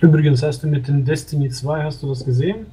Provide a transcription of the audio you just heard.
Übrigens hast du mit dem Destiny 2, hast du das gesehen?